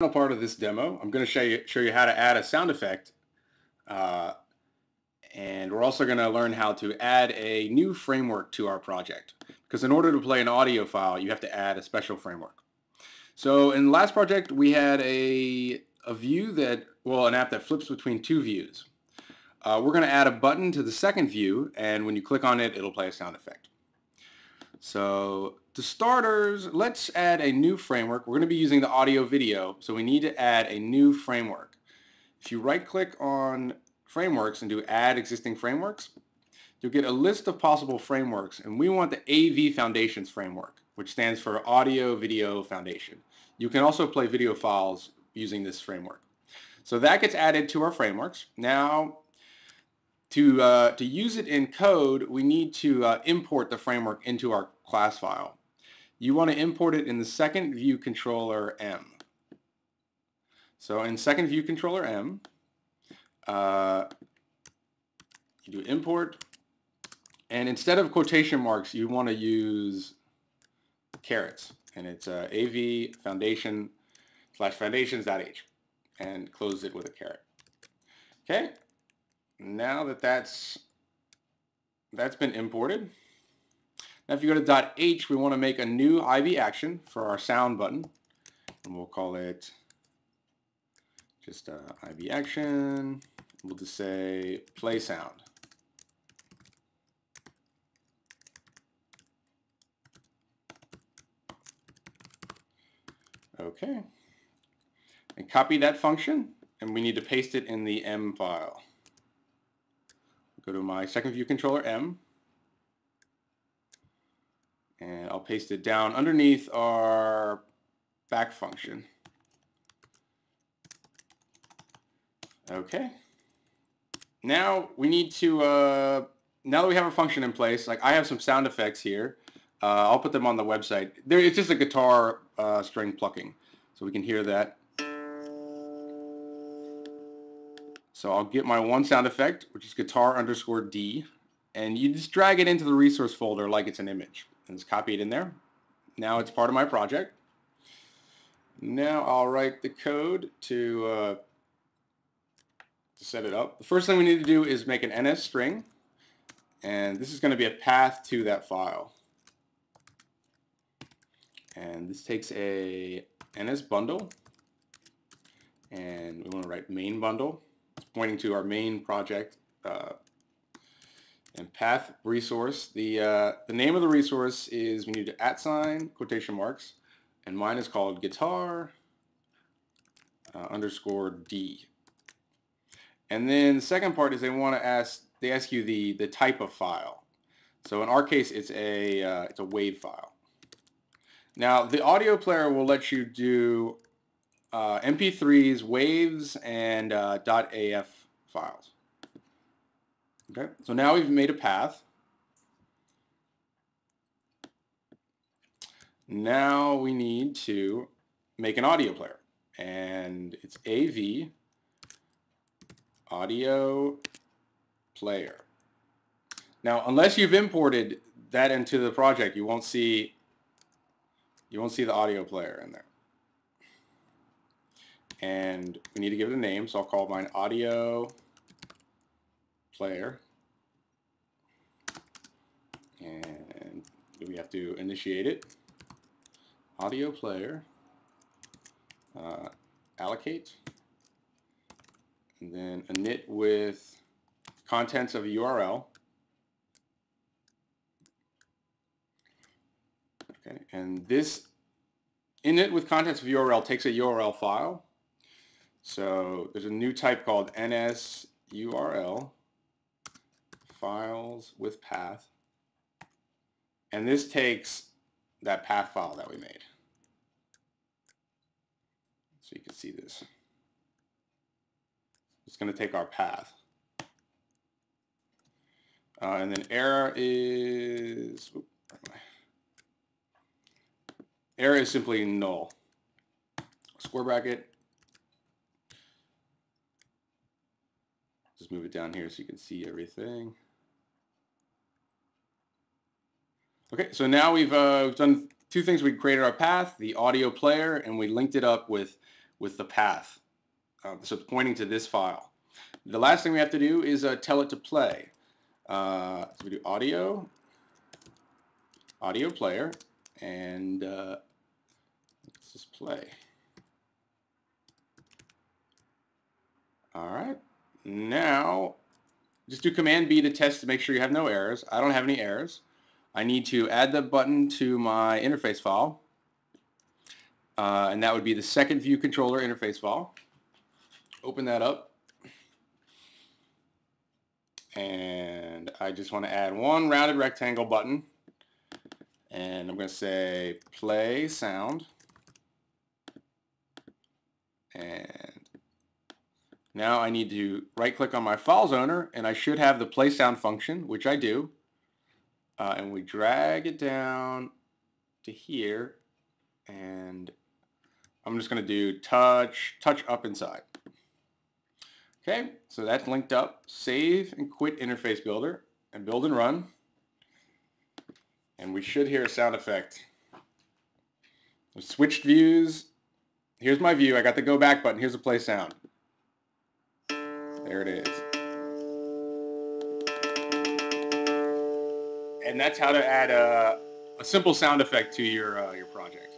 final part of this demo, I'm going to show you, show you how to add a sound effect. Uh, and we're also going to learn how to add a new framework to our project. Because in order to play an audio file, you have to add a special framework. So in the last project, we had a, a view that, well, an app that flips between two views. Uh, we're going to add a button to the second view, and when you click on it, it'll play a sound effect. So to starters, let's add a new framework. We're going to be using the audio video, so we need to add a new framework. If you right click on frameworks and do add existing frameworks, you'll get a list of possible frameworks and we want the AV Foundations framework, which stands for Audio Video Foundation. You can also play video files using this framework. So that gets added to our frameworks. Now to, uh, to use it in code, we need to uh, import the framework into our class file. You want to import it in the second view controller M. So in second view controller M, uh, you do import, and instead of quotation marks, you want to use carets, and it's uh, AV foundation slash foundations.h, and close it with a caret. Okay, now that that's that's been imported, now if you go to .h, we want to make a new IBAction for our sound button, and we'll call it just uh, IBAction. We'll just say play sound. Okay. And copy that function, and we need to paste it in the M file. Go to my second view controller M, and I'll paste it down underneath our back function. Okay. Now we need to, uh, now that we have a function in place, like I have some sound effects here. Uh, I'll put them on the website. There, it's just a guitar uh, string plucking, so we can hear that. So I'll get my one sound effect, which is guitar underscore D, and you just drag it into the resource folder like it's an image, and just copy it in there. Now it's part of my project. Now I'll write the code to, uh, to set it up. The first thing we need to do is make an NS string, and this is going to be a path to that file. And this takes a NS bundle, and we want to write main bundle pointing to our main project uh, and path resource. The, uh, the name of the resource is we need to at sign quotation marks and mine is called guitar uh, underscore D. And then the second part is they want to ask, they ask you the, the type of file. So in our case, it's a, uh, it's a WAV file. Now the audio player will let you do uh, MP3s, waves, and uh, .af files. Okay, so now we've made a path. Now we need to make an audio player, and it's AV audio player. Now, unless you've imported that into the project, you won't see you won't see the audio player in there and we need to give it a name, so I'll call mine audio player. And we have to initiate it. Audio player, uh, allocate, and then init with contents of a URL. Okay, and this init with contents of URL takes a URL file so there's a new type called NSURL, files with path. And this takes that path file that we made. So you can see this. It's going to take our path. Uh, and then error is, error is simply null. Square bracket, Just move it down here so you can see everything. Okay, so now we've, uh, we've done two things. We created our path, the audio player, and we linked it up with, with the path. Uh, so it's pointing to this file. The last thing we have to do is uh, tell it to play. Uh, so we do audio, audio player, and uh, let's just play. All right. Now, just do Command B to test to make sure you have no errors. I don't have any errors. I need to add the button to my interface file. Uh, and that would be the second view controller interface file. Open that up. And I just want to add one rounded rectangle button. And I'm going to say play sound. Now I need to right click on my files owner and I should have the play sound function, which I do. Uh, and we drag it down to here and I'm just going to do touch, touch up inside. Okay, so that's linked up. Save and quit interface builder and build and run. And we should hear a sound effect. switched views. Here's my view. I got the go back button. Here's the play sound. There it is. And that's how to add a, a simple sound effect to your, uh, your project.